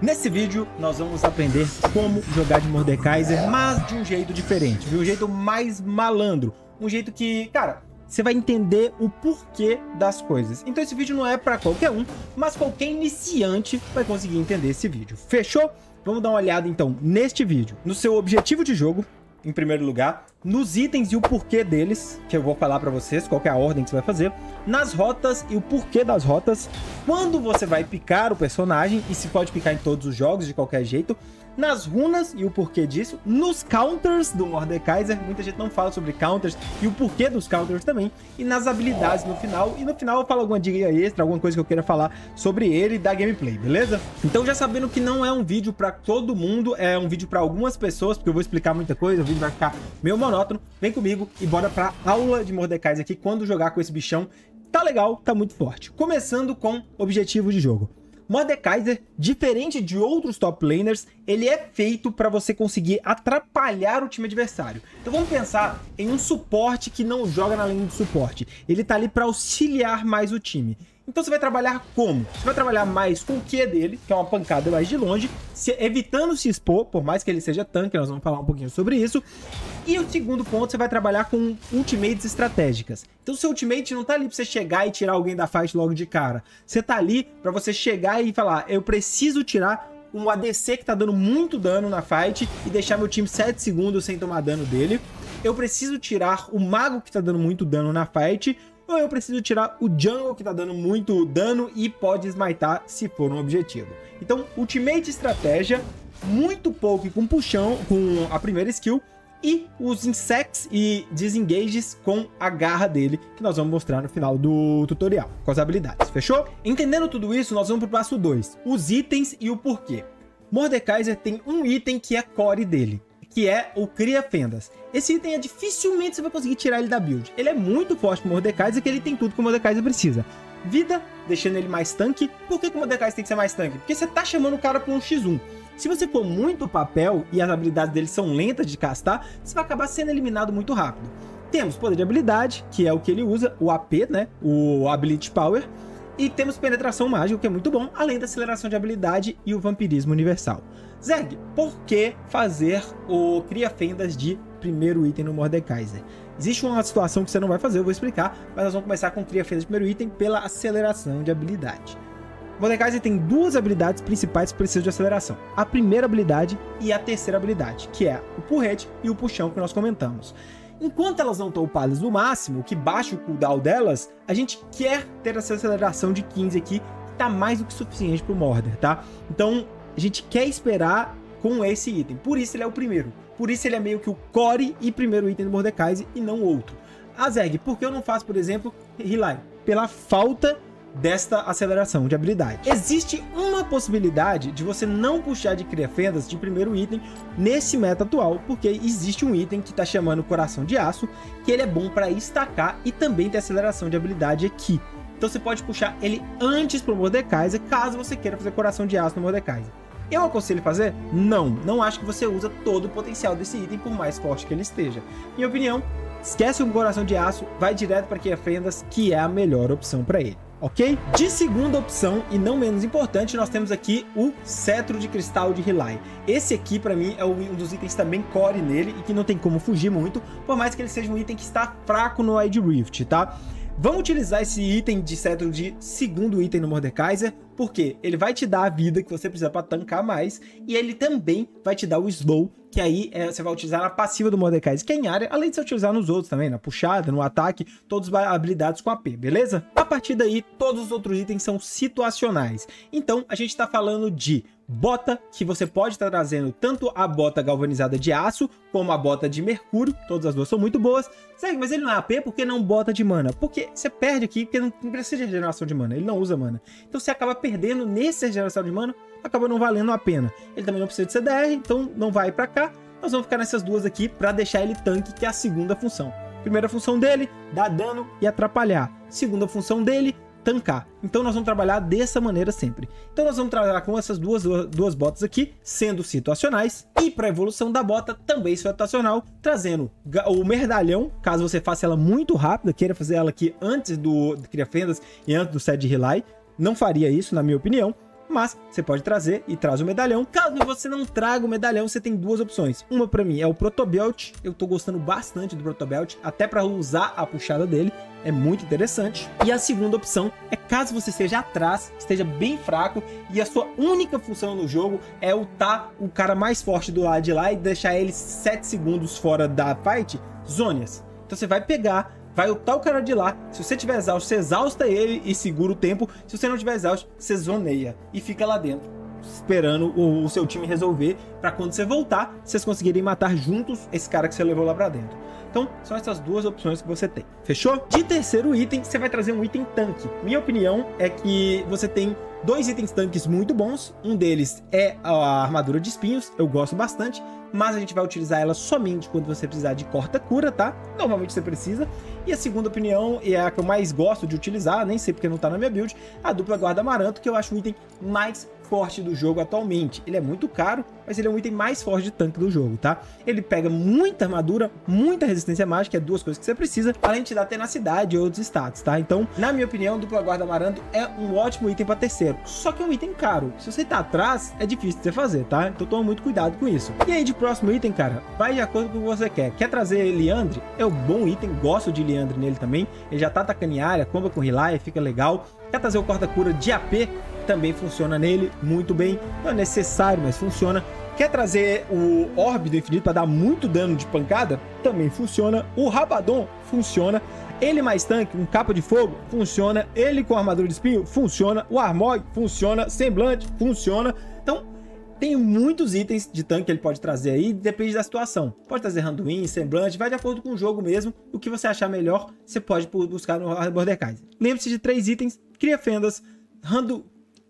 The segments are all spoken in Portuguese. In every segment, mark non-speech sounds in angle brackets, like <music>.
Nesse vídeo, nós vamos aprender como jogar de Mordekaiser, mas de um jeito diferente, de um jeito mais malandro, um jeito que, cara, você vai entender o porquê das coisas. Então esse vídeo não é para qualquer um, mas qualquer iniciante vai conseguir entender esse vídeo. Fechou? Vamos dar uma olhada então neste vídeo, no seu objetivo de jogo, em primeiro lugar, nos itens e o porquê deles, que eu vou falar para vocês, qual é a ordem que você vai fazer, nas rotas e o porquê das rotas, quando você vai picar o personagem, e se pode picar em todos os jogos de qualquer jeito, nas runas e o porquê disso, nos counters do Mordekaiser, muita gente não fala sobre counters e o porquê dos counters também, e nas habilidades no final, e no final eu falo alguma dica extra, alguma coisa que eu queira falar sobre ele da gameplay, beleza? Então já sabendo que não é um vídeo para todo mundo, é um vídeo para algumas pessoas, porque eu vou explicar muita coisa, o vídeo vai ficar meio monótono, vem comigo e bora pra aula de Mordekaiser aqui, quando jogar com esse bichão, tá legal, tá muito forte. Começando com objetivo de jogo. Mordekaiser, diferente de outros top laners, ele é feito para você conseguir atrapalhar o time adversário. Então vamos pensar em um suporte que não joga na linha de suporte. Ele tá ali para auxiliar mais o time. Então você vai trabalhar como? Você vai trabalhar mais com o Q dele, que é uma pancada mais de longe, se, evitando se expor, por mais que ele seja tanque, nós vamos falar um pouquinho sobre isso. E o segundo ponto, você vai trabalhar com ultimates estratégicas. Então seu ultimate não tá ali pra você chegar e tirar alguém da fight logo de cara. Você tá ali para você chegar e falar, eu preciso tirar um ADC que tá dando muito dano na fight e deixar meu time 7 segundos sem tomar dano dele. Eu preciso tirar o mago que tá dando muito dano na fight ou eu preciso tirar o jungle que tá dando muito dano e pode smitar se for um objetivo. Então, ultimate estratégia, muito pouco com puxão, com a primeira skill, e os insects e desengages com a garra dele, que nós vamos mostrar no final do tutorial, com as habilidades, fechou? Entendendo tudo isso, nós vamos pro passo 2, os itens e o porquê. Mordekaiser tem um item que é core dele, que é o Cria Fendas. Esse item é dificilmente você vai conseguir tirar ele da build. Ele é muito forte pro Mordekaiser, que ele tem tudo que o Mordekaiser precisa. Vida, deixando ele mais tanque. Por que, que o Mordekaiser tem que ser mais tanque? Porque você tá chamando o cara pra um x1. Se você for muito papel e as habilidades dele são lentas de castar, você vai acabar sendo eliminado muito rápido. Temos poder de habilidade, que é o que ele usa, o AP, né? O Ability Power. E temos penetração mágica, que é muito bom, além da aceleração de habilidade e o vampirismo universal. Zeg, por que fazer o Cria Fendas de primeiro item no Mordekaiser? Existe uma situação que você não vai fazer, eu vou explicar, mas nós vamos começar com Cria Fendas de primeiro item pela aceleração de habilidade. Mordekaiser tem duas habilidades principais que precisam de aceleração. A primeira habilidade e a terceira habilidade, que é o porrete e o puxão que nós comentamos. Enquanto elas não estão upadas no máximo, que baixa o cooldown delas, a gente quer ter essa aceleração de 15 aqui, que tá mais do que suficiente pro Morder, tá? Então, a gente quer esperar com esse item. Por isso ele é o primeiro. Por isso ele é meio que o core e primeiro item do Mordekaiser e não outro. A Zeg, por que eu não faço, por exemplo, Relay? Pela falta desta aceleração de habilidade. Existe uma possibilidade de você não puxar de Criafendas de primeiro item nesse meta atual, porque existe um item que está chamando Coração de Aço, que ele é bom para estacar e também tem aceleração de habilidade aqui. Então você pode puxar ele antes pro Mordekaiser, caso você queira fazer Coração de Aço no Mordekaiser. Eu aconselho fazer? Não, não acho que você usa todo o potencial desse item, por mais forte que ele esteja. Minha opinião, esquece o Coração de Aço, vai direto para Criafendas, que é a melhor opção para ele ok? De segunda opção, e não menos importante, nós temos aqui o Cetro de Cristal de Relay. Esse aqui, para mim, é um dos itens também core nele e que não tem como fugir muito, por mais que ele seja um item que está fraco no Wide Rift, tá? Vamos utilizar esse item de cetro de segundo item no Mordekaiser, porque ele vai te dar a vida que você precisa para tancar mais, e ele também vai te dar o slow, que aí é, você vai utilizar na passiva do Mordekaiser, que é em área, além de você utilizar nos outros também, na puxada, no ataque, todas as habilidades com AP, beleza? A partir daí, todos os outros itens são situacionais. Então, a gente está falando de bota, que você pode estar trazendo tanto a bota galvanizada de aço, como a bota de mercúrio, todas as duas são muito boas. Segue, mas ele não é AP, por que não bota de mana? Porque você perde aqui, porque não precisa de regeneração de mana, ele não usa mana. Então você acaba perdendo nessa regeneração de mana, acaba não valendo a pena. Ele também não precisa de CDR, então não vai pra cá. Nós vamos ficar nessas duas aqui para deixar ele tanque, que é a segunda função. Primeira função dele, dar dano e atrapalhar. Segunda função dele, tancar. Então nós vamos trabalhar dessa maneira sempre. Então nós vamos trabalhar com essas duas, duas botas aqui, sendo situacionais. E para a evolução da bota, também situacional, trazendo o merdalhão, caso você faça ela muito rápida, queira fazer ela aqui antes do, Cria Fendas e antes do de Relay. Não faria isso, na minha opinião. Mas você pode trazer e traz o medalhão. Caso você não traga o medalhão, você tem duas opções. Uma para mim é o Protobelt, eu tô gostando bastante do Protobelt, até para usar a puxada dele, é muito interessante. E a segunda opção é caso você esteja atrás, esteja bem fraco e a sua única função no jogo é ultar o cara mais forte do lado de lá e deixar ele 7 segundos fora da fight, zônias. Então você vai pegar, vai ultar o cara de lá. Se você tiver exausto, você exausta ele e segura o tempo. Se você não tiver exausto, você zoneia e fica lá dentro esperando o, o seu time resolver para quando você voltar, vocês conseguirem matar juntos esse cara que você levou lá para dentro. Então, são essas duas opções que você tem. Fechou? De terceiro item, você vai trazer um item tanque. Minha opinião é que você tem dois itens tanques muito bons. Um deles é a armadura de espinhos, eu gosto bastante, mas a gente vai utilizar ela somente quando você precisar de corta-cura, tá? Normalmente você precisa. E a segunda opinião, e é a que eu mais gosto de utilizar, nem sei porque não tá na minha build, a dupla guarda amaranto, que eu acho o item mais forte do jogo atualmente. Ele é muito caro, mas ele é um item mais forte de tanque do jogo, tá? Ele pega muita armadura, muita resistência mágica, é duas coisas que você precisa, além de dar tenacidade e outros status, tá? Então, na minha opinião, dupla guarda amaranto é um ótimo item para terceiro, só que é um item caro. Se você tá atrás, é difícil de você fazer, tá? Então toma muito cuidado com isso. E aí, de próximo item, cara, vai de acordo com o que você quer. Quer trazer Liandre? É um bom item, gosto de Liandre nele também. Ele já tá atacando área, comba com Relay, fica legal. Quer trazer o corta-cura de AP? Também funciona nele muito bem. Não é necessário, mas funciona. Quer trazer o Orbe do Infinito para dar muito dano de pancada? Também funciona. O Rabadon funciona. Ele mais tanque, um capa de fogo, funciona. Ele com armadura de espinho, funciona. O Armog funciona. Semblante, funciona. Então, tem muitos itens de tanque que ele pode trazer aí, depende da situação. Pode trazer Randuin, Semblante, vai de acordo com o jogo mesmo. O que você achar melhor, você pode buscar no Mordekaiser. Lembre-se de três itens, cria fendas, Randu,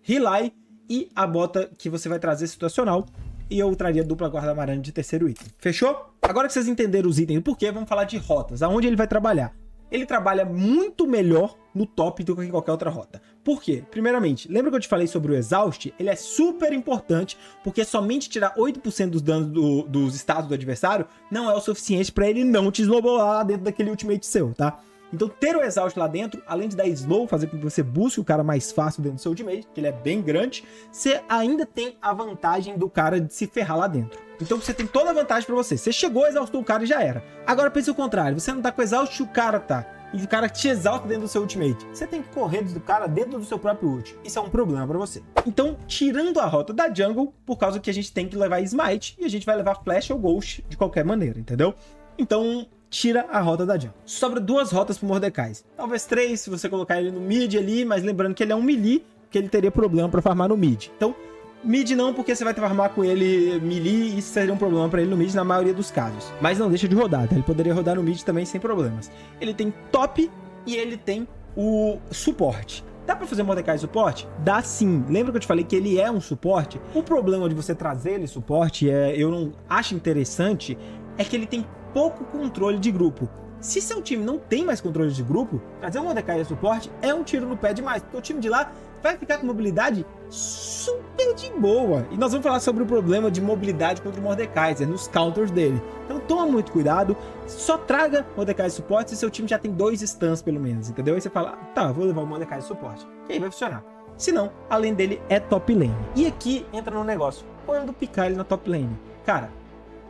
Relay e a bota que você vai trazer situacional. E eu traria dupla guarda amarante de terceiro item. Fechou? Agora que vocês entenderam os itens o porquê, vamos falar de rotas. Aonde ele vai trabalhar? ele trabalha muito melhor no top do que em qualquer outra rota. Por quê? Primeiramente, lembra que eu te falei sobre o Exaust? Ele é super importante, porque somente tirar 8% dos danos do, dos estados do adversário não é o suficiente para ele não te snowballar dentro daquele ultimate seu, tá? Então, ter o Exaust lá dentro, além de dar slow, fazer com que você busque o cara mais fácil dentro do seu ultimate, que ele é bem grande, você ainda tem a vantagem do cara de se ferrar lá dentro. Então você tem toda a vantagem para você. Você chegou, exaustou o cara e já era. Agora pense o contrário, você não tá com exaust e o cara tá. E o cara te exalta dentro do seu ultimate. Você tem que correr do cara dentro do seu próprio ult. Isso é um problema para você. Então, tirando a rota da jungle, por causa que a gente tem que levar smite e a gente vai levar flash ou ghost de qualquer maneira, entendeu? Então, tira a rota da jungle. Sobra duas rotas pro Mordecai. Talvez três, se você colocar ele no mid ali, mas lembrando que ele é um melee, que ele teria problema para farmar no mid. Então, Mid não, porque você vai farmar com ele melee e isso seria um problema para ele no mid na maioria dos casos. Mas não deixa de rodar, tá? Ele poderia rodar no mid também sem problemas. Ele tem top e ele tem o suporte. Dá pra fazer Mordecai suporte? Dá sim. Lembra que eu te falei que ele é um suporte? O problema de você trazer ele suporte, é, eu não acho interessante, é que ele tem pouco controle de grupo. Se seu time não tem mais controle de grupo, trazer um Mordecai suporte é um tiro no pé demais, porque o time de lá vai ficar com mobilidade super de boa. E nós vamos falar sobre o problema de mobilidade contra o Mordekaiser, nos counters dele. Então toma muito cuidado, só traga Mordekaiser suporte se seu time já tem dois stuns pelo menos, entendeu? Aí você fala, tá, vou levar o Mordekaiser suporte. E aí vai funcionar. Se não, além dele é top lane. E aqui entra no negócio, quando picar ele na top lane? Cara,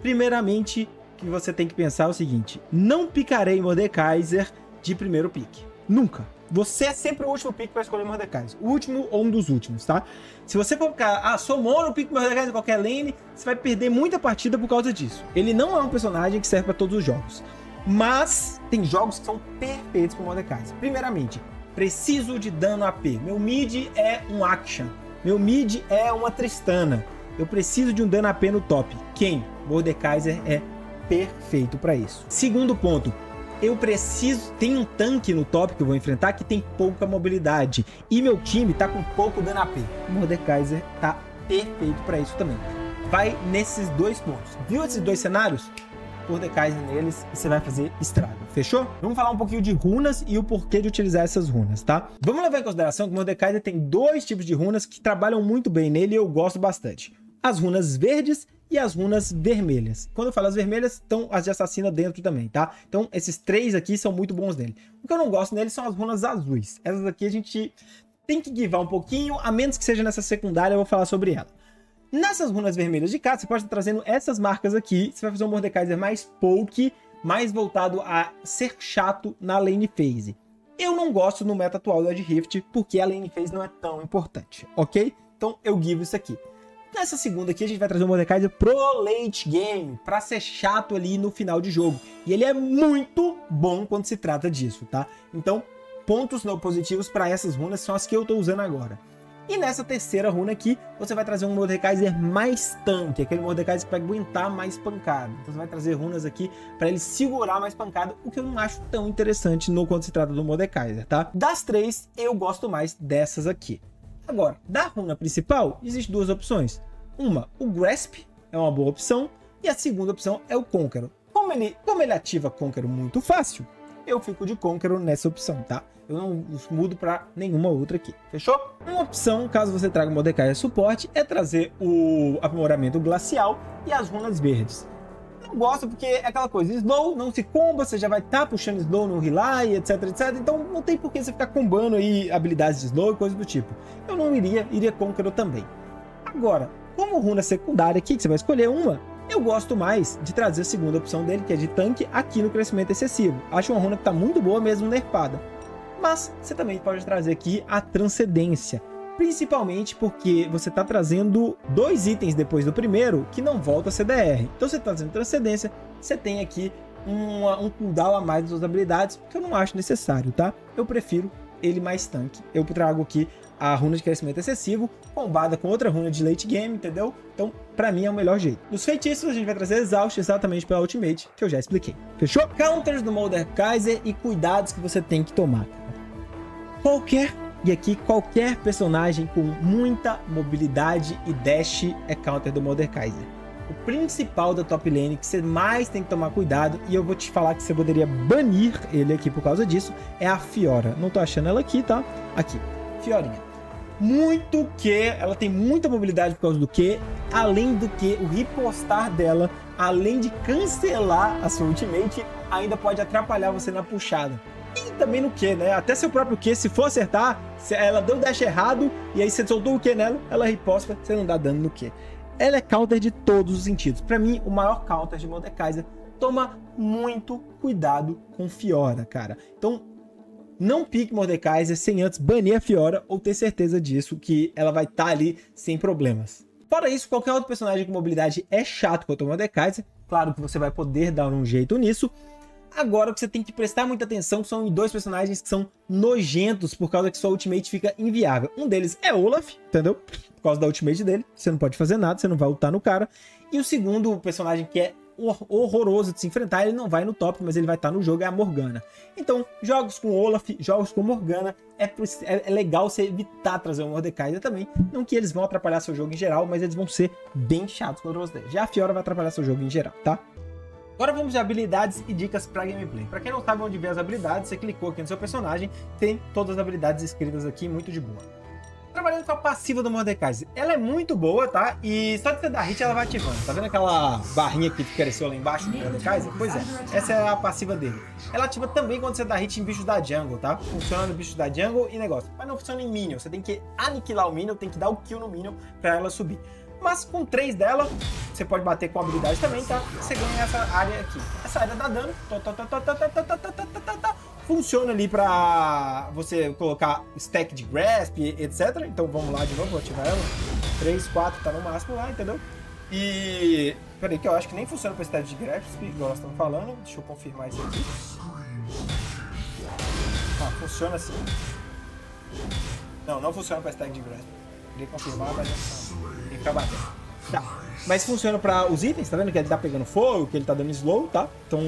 primeiramente que você tem que pensar é o seguinte, não picarei Mordekaiser de primeiro pique. Nunca. Você é sempre o último pick para escolher Mordecai. O último ou um dos últimos, tá? Se você for ficar, ah, sou mono, pick Mordecai em qualquer lane, você vai perder muita partida por causa disso. Ele não é um personagem que serve para todos os jogos. Mas tem jogos que são perfeitos com Mordecai. Primeiramente, preciso de dano AP. Meu mid é um action. Meu mid é uma Tristana. Eu preciso de um dano AP no top. Quem? Mordekaiser é perfeito para isso. Segundo ponto, eu preciso. Tem um tanque no top que eu vou enfrentar que tem pouca mobilidade. E meu time tá com pouco dano AP. Mordekaiser tá perfeito para isso também. Vai nesses dois pontos. Viu esses dois cenários? Mordekaiser neles e você vai fazer estrago. Fechou? Vamos falar um pouquinho de runas e o porquê de utilizar essas runas, tá? Vamos levar em consideração que Mordekaiser tem dois tipos de runas que trabalham muito bem nele e eu gosto bastante. As runas verdes e as runas vermelhas. Quando eu falo as vermelhas, estão as de assassina dentro também, tá? Então, esses três aqui são muito bons nele. O que eu não gosto nele são as runas azuis. Essas aqui a gente tem que guivar um pouquinho, a menos que seja nessa secundária, eu vou falar sobre ela. Nessas runas vermelhas de cá, você pode estar trazendo essas marcas aqui, você vai fazer um Mordekaiser mais poke, mais voltado a ser chato na lane phase. Eu não gosto no meta atual do Edge Rift, porque a lane phase não é tão importante, ok? Então eu give isso aqui. Nessa segunda aqui, a gente vai trazer o Mordekaiser pro late game, pra ser chato ali no final de jogo. E ele é muito bom quando se trata disso, tá? Então, pontos não positivos para essas runas são as que eu tô usando agora. E nessa terceira runa aqui, você vai trazer um Mordekaiser mais tanque, aquele Mordekaiser que vai aguentar mais pancada. Então você vai trazer runas aqui para ele segurar mais pancada, o que eu não acho tão interessante no quando se trata do Mordekaiser, tá? Das três, eu gosto mais dessas aqui. Agora, da runa principal, existem duas opções. Uma, o Grasp é uma boa opção, e a segunda opção é o Conqueror. Como ele, como ele ativa Conqueror muito fácil, eu fico de Conqueror nessa opção, tá? Eu não mudo para nenhuma outra aqui, fechou? Uma opção, caso você traga Mordecai a suporte, é trazer o aprimoramento glacial e as runas verdes. Não gosto porque é aquela coisa, slow não se comba, você já vai estar tá puxando slow no relay, etc, etc. Então não tem por que você ficar combando aí habilidades de slow e coisas do tipo. Eu não iria, iria Conqueror também. Agora, como runa secundária aqui, que você vai escolher uma, eu gosto mais de trazer a segunda opção dele, que é de tanque, aqui no crescimento excessivo. Acho uma runa que está muito boa mesmo nerfada. Mas você também pode trazer aqui a transcendência, principalmente porque você está trazendo dois itens depois do primeiro que não volta a CDR. Então você está trazendo transcendência, você tem aqui uma, um cooldown a mais das suas habilidades, que eu não acho necessário, tá? Eu prefiro ele mais tanque. Eu trago aqui a runa de crescimento excessivo, combada com outra runa de late game, entendeu? Então, pra mim é o melhor jeito. Nos feitiços, a gente vai trazer Exaust exatamente pela Ultimate, que eu já expliquei. Fechou? Counters do Molder Kaiser e cuidados que você tem que tomar. Qualquer, e aqui qualquer personagem com muita mobilidade e dash é counter do Molder Kaiser. O principal da top lane que você mais tem que tomar cuidado, e eu vou te falar que você poderia banir ele aqui por causa disso, é a Fiora. Não tô achando ela aqui, tá? Aqui. Fiorinha muito que, ela tem muita mobilidade por causa do que, além do que o ripostar dela, além de cancelar a sua ultimate, ainda pode atrapalhar você na puxada. Também no que, né? Até seu próprio que, se for acertar, ela deu dash errado e aí você soltou o que nela, ela riposta, você não dá dano no que. Ela é counter de todos os sentidos. Para mim, o maior counter de Mordekaiser. Toma muito cuidado com Fiora, cara. Então, não pique Mordekaiser sem antes banir a Fiora ou ter certeza disso, que ela vai estar tá ali sem problemas. Fora isso, qualquer outro personagem com mobilidade é chato quanto o Mordekaiser. Claro que você vai poder dar um jeito nisso. Agora, o que você tem que prestar muita atenção são dois personagens que são nojentos por causa que sua ultimate fica inviável. Um deles é Olaf, entendeu? Por causa da ultimate dele. Você não pode fazer nada, você não vai lutar no cara. E o segundo personagem que é horroroso de se enfrentar, ele não vai no top, mas ele vai estar no jogo, é a Morgana. Então, jogos com Olaf, jogos com Morgana, é, é, é legal você evitar trazer o Mordekaiser também. Não que eles vão atrapalhar seu jogo em geral, mas eles vão ser bem chatos contra você. Já a Fiora vai atrapalhar seu jogo em geral, tá? Agora vamos de habilidades e dicas para gameplay. Para quem não sabe onde ver as habilidades, você clicou aqui no seu personagem, tem todas as habilidades escritas aqui, muito de boa trabalhando com a passiva do Mordekaiser. Ela é muito boa, tá? E só de você dar hit ela vai ativando. Tá vendo aquela barrinha que cresceu lá embaixo do Mordekaiser? Pois é, essa é a passiva dele. Ela ativa também quando você dá hit em bichos da jungle, tá? Funciona no bichos da jungle e negócio. Mas não funciona em minion. Você tem que aniquilar o minion, tem que dar o kill no minion pra ela subir. Mas com três dela, você pode bater com habilidade também, tá? Você ganha essa área aqui. Essa área dá dano funciona ali para você colocar stack de grasp, etc. Então vamos lá de novo, vou ativar ela. 3, 4 tá no máximo lá, entendeu? E. Peraí, que eu acho que nem funciona para stack de grasp, igual nós estamos falando. Deixa eu confirmar isso aqui. Ah, funciona assim. Não, não funciona para stack de grasp. Queria confirmar, mas não. Que ficar batendo. Tá. Mas funciona para os itens, tá vendo? Que ele tá pegando fogo, que ele tá dando slow, tá? Então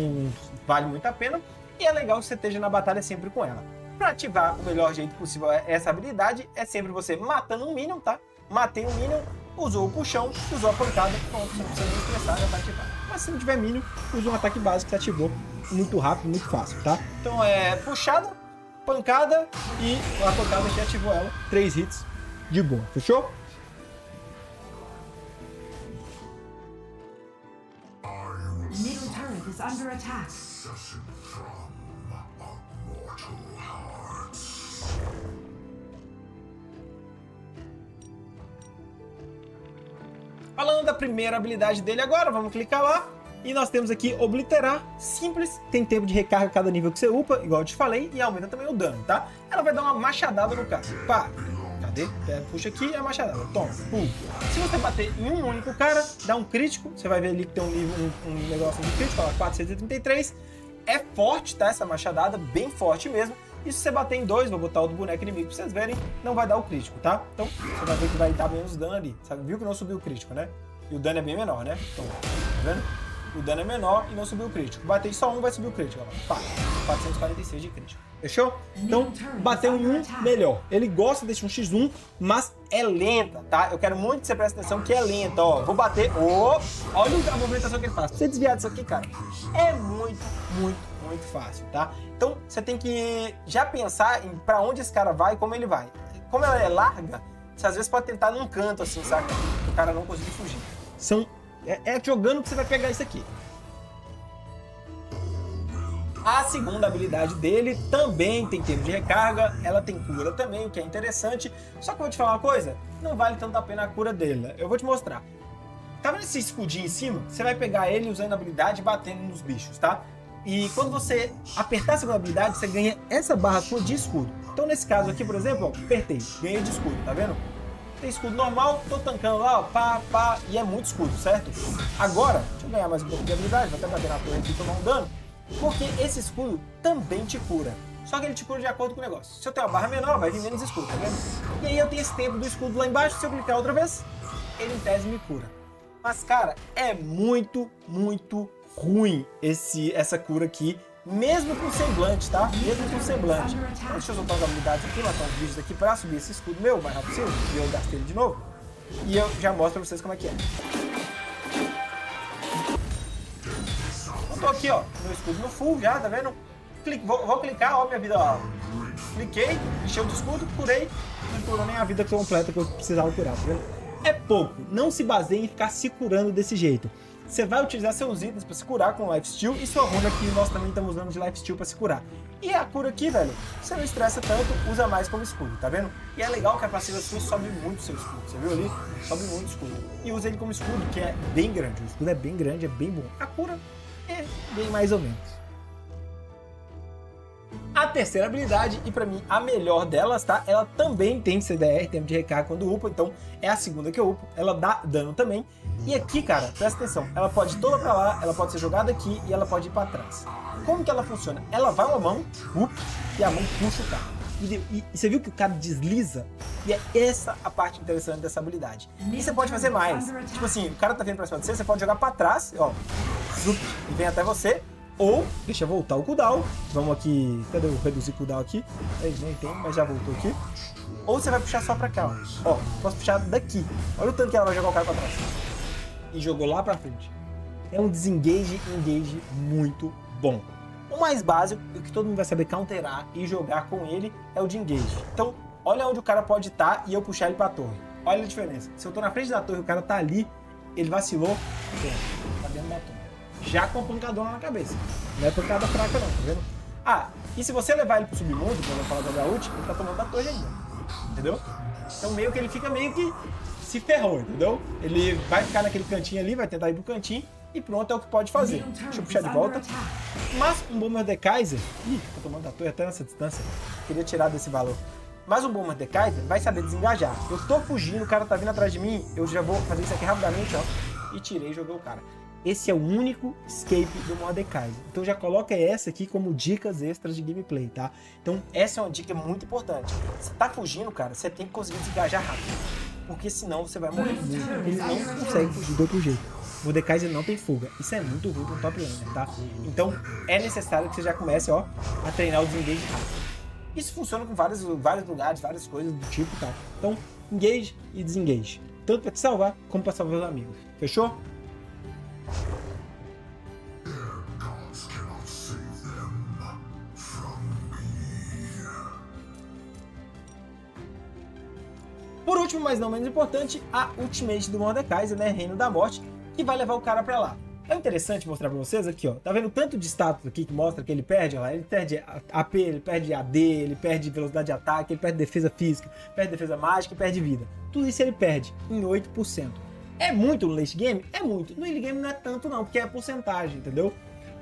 vale muito a pena. E é legal que você esteja na batalha sempre com ela. Para ativar o melhor jeito possível essa habilidade, é sempre você matando um Minion, tá? Matei um Minion, usou o puxão, usou a pancada, pronto, não precisa nem estressar, já tá ativado. Mas se não tiver Minion, usa um ataque básico que ativou muito rápido, muito fácil, tá? Então é puxada, pancada e a pancada que ativou ela, três hits de boa, fechou? Labyrinth is under attack. Falando da primeira habilidade dele agora, vamos clicar lá. E nós temos aqui Obliterar, simples, tem tempo de recarga cada nível que você upa, igual eu te falei, e aumenta também o dano, tá? Ela vai dar uma machadada no cara. Pá, cadê? Puxa aqui, é a machadada. Toma, pum. Se você bater em um único cara, dá um crítico, você vai ver ali que tem um, um, um negócio de crítico, ó, 433. É forte, tá? Essa machadada, bem forte mesmo. E se você bater em dois, vou botar o do boneco inimigo pra vocês verem, não vai dar o crítico, tá? Então, você vai ver que vai dar menos dano ali. Sabe? Viu que não subiu o crítico, né? E o dano é bem menor, né? Então, tá vendo? O dano é menor e não subiu o crítico. Bater só um, vai subir o crítico. Pá, 446 de crítico. Fechou? Então, bateu um, melhor. Ele gosta desse 1x1, mas é lenta, tá? Eu quero muito que você preste atenção que é lenta, ó. Vou bater. Oh, olha a movimentação que ele faz. Você desviar disso aqui, cara, é muito, muito, muito fácil, tá? Então, você tem que já pensar em pra onde esse cara vai e como ele vai. Como ela é larga, você às vezes pode tentar num canto, assim, saca? O cara não conseguir fugir. São... É, é jogando que você vai pegar isso aqui. A segunda habilidade dele também tem tempo de recarga, ela tem cura também, o que é interessante. Só que eu vou te falar uma coisa, não vale tanto a pena a cura dele. Eu vou te mostrar. Tá vendo esse escudinho em cima? Você vai pegar ele usando a habilidade e batendo nos bichos, tá? E quando você apertar a segunda habilidade, você ganha essa barra sua de escudo. Então nesse caso aqui, por exemplo, ó, apertei, ganhei de escudo, tá vendo? Tem escudo normal, tô tancando lá, ó, pá, pá, e é muito escudo, certo? Agora, deixa eu ganhar mais um pouco de habilidade, vou até bater na torre aqui e tomar um dano. Porque esse escudo também te cura. Só que ele te cura de acordo com o negócio. Se eu tenho uma barra menor, vai vir menos escudo, tá vendo? E aí eu tenho esse tempo do escudo lá embaixo, se eu clicar outra vez, ele em tese me cura. Mas, cara, é muito, muito ruim esse, essa cura aqui, mesmo com semblante, tá? Mesmo com semblante. Então, deixa eu soltar as habilidades aqui, matar os bichos aqui pra subir esse escudo meu, mais rápido possível, e eu gastei ele de novo. E eu já mostro pra vocês como é que é. tô aqui, ó, meu escudo no full já, tá vendo? Clique, vou, vou, clicar, ó, minha vida, ó. Cliquei, encheu de escudo, curei, não curou nem a vida completa que eu precisava curar, tá vendo? É pouco, não se baseie em ficar se curando desse jeito. Você vai utilizar seus itens para se curar com Life Steal e sua runa que nós também estamos usando de Life Steal para se curar. E a cura aqui, velho, você não estressa tanto, usa mais como escudo, tá vendo? E é legal que a passiva sua sobe muito seu escudo, você viu ali? Sobe muito o escudo. E usa ele como escudo, que é bem grande. O escudo é bem grande, é bem bom. A cura é bem mais ou menos. A terceira habilidade, e para mim a melhor delas, tá? Ela também tem CDR, tempo de recarga quando upa, então é a segunda que eu upo. Ela dá dano também. E aqui, cara, presta atenção, ela pode toda pra lá, ela pode ser jogada aqui e ela pode ir pra trás. Como que ela funciona? Ela vai uma mão, up, e a mão puxa o cara. E, você viu que o cara desliza? E é essa a parte interessante dessa habilidade. E você pode fazer mais. Tipo assim, o cara tá vindo pra cima de você, você pode jogar pra trás, ó, zup, e vem até você. Ou, deixa voltar o cooldown. Vamos aqui. Cadê o reduzir cooldown aqui? Aí, nem tem, mas já voltou aqui. Ou você vai puxar só pra cá, ó. Ó, posso puxar daqui. Olha o tanto que ela vai jogar o cara pra trás. E jogou lá pra frente. É um desengage engage muito bom. O mais básico, o que todo mundo vai saber counterar e jogar com ele, é o de engage. Então, olha onde o cara pode estar tá e eu puxar ele pra torre. Olha a diferença. Se eu tô na frente da torre e o cara tá ali, ele vacilou, torre já com a pancadona na cabeça. Não é pancada fraca não, tá vendo? Ah, e se você levar ele pro submundo, quando eu falar da ult, ele tá tomando a torre ainda. Entendeu? Então meio que ele fica meio que se ferrou, entendeu? Ele vai ficar naquele cantinho ali, vai tentar ir pro cantinho e pronto, é o que pode fazer. Deixa eu puxar de volta. Mas um Bomber de Kaiser... Ih, tô tomando a torre até nessa distância. Queria tirar desse valor. Mas um Bomber de Kaiser vai saber desengajar. Eu tô fugindo, o cara tá vindo atrás de mim, eu já vou fazer isso aqui rapidamente, ó. E tirei e joguei o cara. Esse é o único escape do Mordekaiser. Então já coloca essa aqui como dicas extras de gameplay, tá? Então essa é uma dica muito importante. Você tá fugindo, cara, você tem que conseguir desengajar rápido. Porque senão você vai morrer muito. Ele não consegue fugir do outro jeito. Mordekaiser não tem fuga. Isso é muito ruim pro top laner, tá? Então é necessário que você já comece, ó, a treinar o desengage rápido. Isso funciona com vários, vários lugares, várias coisas do tipo, tá? Então, engage e desengage. Tanto para te salvar, como para salvar os amigos. Fechou? Último, mas não menos importante, a Ultimate do Mordekaiser, né? Reino da Morte, que vai levar o cara pra lá. É interessante mostrar pra vocês aqui, ó. Tá vendo tanto de status aqui que mostra que ele perde, ó. Ele perde AP, ele perde AD, ele perde velocidade de ataque, ele perde defesa física, perde defesa mágica e perde vida. Tudo isso ele perde em 8%. É muito no late game? É muito. No early game não é tanto não, porque é porcentagem, entendeu?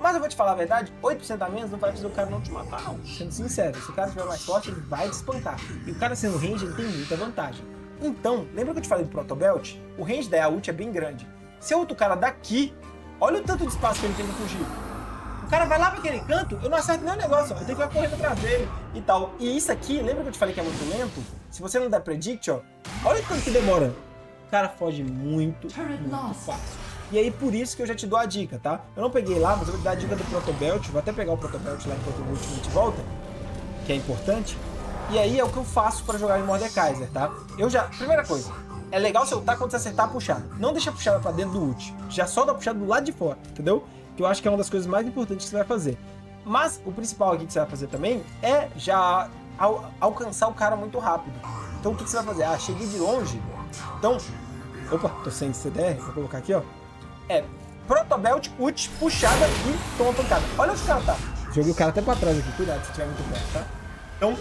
Mas eu vou te falar a verdade, 8% a menos não vai fazer o cara não te matar, não. Sendo sincero, se o cara estiver mais forte, ele vai te espancar. E o cara sendo range, ele tem muita vantagem. Então, lembra que eu te falei do Protobelt? O range da ult é bem grande. Se eu outro cara daqui, olha o tanto de espaço que ele tem pra fugir. O cara vai lá pra aquele canto, eu não acerto nenhum negócio, ó. Eu tenho que ir correndo atrás dele e tal. E isso aqui, lembra que eu te falei que é muito lento? Se você não der predict, ó, olha o tanto que demora. O cara foge muito, muito fácil. E aí, por isso que eu já te dou a dica, tá? Eu não peguei lá, mas eu vou te dar a dica do Protobelt. Vou até pegar o Protobelt lá enquanto o último te volta, que é importante. E aí é o que eu faço para jogar em Mordekaiser, tá? Eu já... Primeira coisa, é legal você ultar quando você acertar a puxada. Não deixa a puxada pra dentro do ult. Já solta a puxada do lado de fora, entendeu? Que eu acho que é uma das coisas mais importantes que você vai fazer. Mas o principal aqui que você vai fazer também é já al alcançar o cara muito rápido. Então o que você vai fazer? Ah, cheguei de longe. Então... Opa, tô sem CDR, vou colocar aqui, ó é protobelt, ult, puxada e toma pancada. Olha onde o cara tá. Joguei o cara até pra trás aqui, cuidado se estiver muito perto, tá? Então,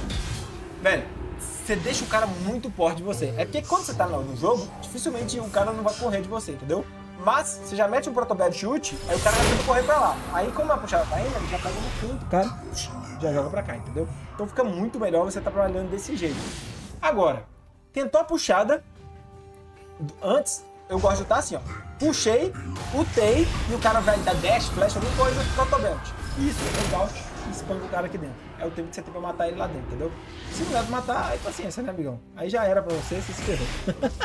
velho, você deixa o cara muito forte de você. É porque quando você tá no jogo, dificilmente o cara não vai correr de você, entendeu? Mas você já mete um protobelt chute, aí o cara vai ter que correr pra lá. Aí como a puxada tá indo, ele já pega no canto, cara, já joga pra cá, entendeu? Então fica muito melhor você tá trabalhando desse jeito. Agora, tentou a puxada, antes eu gosto de estar assim, ó. Puxei, utei e o cara vai dar dash, flash, alguma coisa, protobelt. Isso, é legal. Espanca o cara aqui dentro. É o tempo que você tem pra matar ele lá dentro, entendeu? Se não der pra matar, aí paciência, né, amigão? Aí já era pra você, você se ferrou.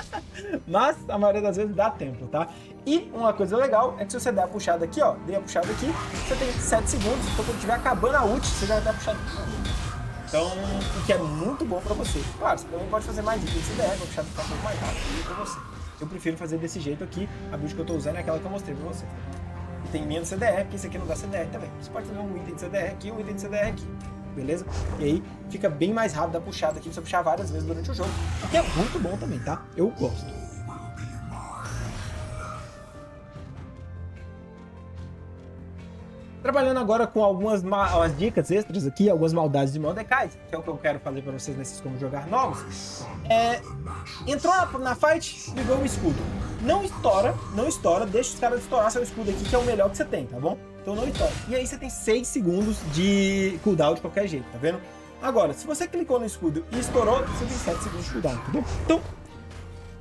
<laughs> Mas a maioria das vezes dá tempo, tá? E uma coisa legal é que se você der a puxada aqui, ó, dei a puxada aqui, você tem 7 segundos, então quando tiver acabando a ult, você já vai dar a puxada. Então, o que é muito bom pra você. Claro, você também pode fazer mais isso, se der, a puxada ficar um pouco mais rápido pra você eu prefiro fazer desse jeito aqui. A build que eu estou usando é aquela que eu mostrei pra você. Tem menos CDR, porque esse aqui não dá CDR também. Você pode fazer um item de CDR aqui um item de CDR aqui. Beleza? E aí fica bem mais rápido a puxada aqui, você puxar várias vezes durante o jogo. O que é muito bom também, tá? Eu gosto. Trabalhando agora com algumas umas dicas extras aqui, algumas maldades de Mordecai, que é o que eu quero fazer para vocês nesses como jogar novos. É, entrou na, na fight, ligou o escudo. Não estoura, não estoura, deixa os caras estourar seu escudo aqui, que é o melhor que você tem, tá bom? Então não estoura. E aí você tem 6 segundos de cooldown de qualquer jeito, tá vendo? Agora, se você clicou no escudo e estourou, você tem 7 segundos de cooldown, entendeu? Então,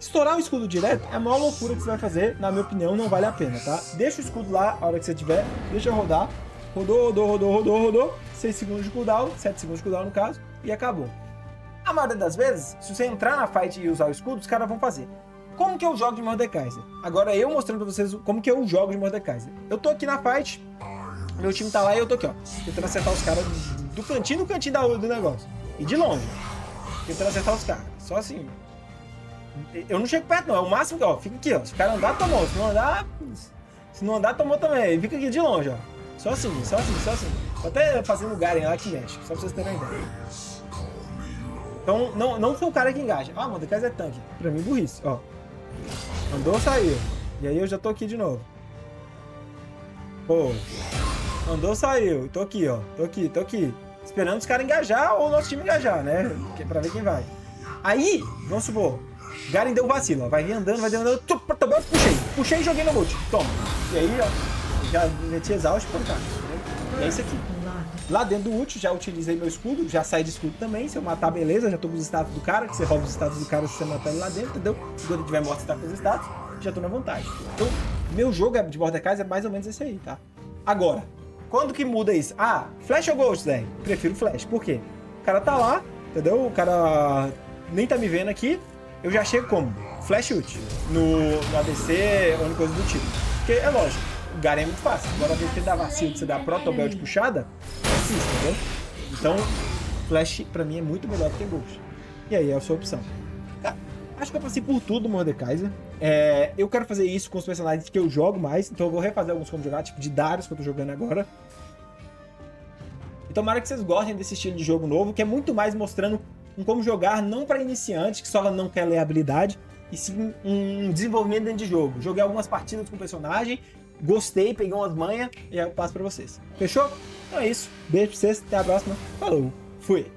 Estourar o escudo direto é a maior loucura que você vai fazer, na minha opinião, não vale a pena, tá? Deixa o escudo lá a hora que você tiver, deixa rodar. Rodou, rodou, rodou, rodou, rodou. 6 segundos de cooldown, 7 segundos de cooldown no caso, e acabou. A maioria das vezes, se você entrar na fight e usar o escudo, os caras vão fazer. Como que eu jogo de Mordekaiser? Agora eu mostrando pra vocês como que eu jogo de Mordekaiser. Eu tô aqui na fight, meu time tá lá e eu tô aqui, ó. Tentando acertar os caras do cantinho no cantinho da, do negócio. E de longe. Tentando acertar os caras. Só assim, eu não chego perto, não. É o máximo que, ó, fica aqui, ó. Se o cara andar, tomou. Se não andar. Se não andar, tomou também. Fica aqui de longe, ó. Só assim, só assim, só assim. Tô até fazendo Garen lá que mexe, só pra vocês terem uma ideia. Então, não, não sou o cara que engaja. Ah, mano, casa é tanque. Pra mim, burrice, ó. Andou, saiu. E aí eu já tô aqui de novo. Pô. Andou, saiu. Tô aqui, ó. Tô aqui, tô aqui. Esperando os caras engajar ou o nosso time engajar, né? Pra ver quem vai. Aí, vamos supor, Garen deu vacilo. Vai vir andando, vai vir andando. Puxei. Puxei e joguei no boot. Toma. E aí, ó. Já meti exausto por cá. É isso aqui. Lá dentro do ult, já utilizei meu escudo, já saí de escudo também. Se eu matar, beleza, já tô com os status do cara, que você rouba os status do cara se você matar ele lá dentro, entendeu? Quando ele tiver morto, você tá com os status, já tô na vantagem. Então, meu jogo é de Mordecai é mais ou menos esse aí, tá? Agora, quando que muda isso? Ah, Flash ou Ghost, Zé? Prefiro Flash. Por quê? O cara tá lá, entendeu? O cara nem tá me vendo aqui, eu já chego como? Flash ult. No, no ADC ou coisa do tipo. Porque é lógico, o Garen é muito fácil. Agora, que dá vacilo, você dá protobel de puxada, é difícil, entendeu? Então, Flash pra mim é muito melhor do que Ghost. E aí é a sua opção. Tá. Acho que eu passei por tudo, Mordekaiser. É, eu quero fazer isso com os personagens que eu jogo mais, então eu vou refazer alguns como jogar, tipo de Darius que eu tô jogando agora. E tomara que vocês gostem desse estilo de jogo novo, que é muito mais mostrando um como jogar não para iniciante, que só não quer ler habilidade, e sim um desenvolvimento dentro de jogo. Joguei algumas partidas com o personagem, gostei, peguei umas manhas e aí eu passo para vocês. Fechou? Então é isso. Beijo pra vocês, até a próxima. Falou, fui!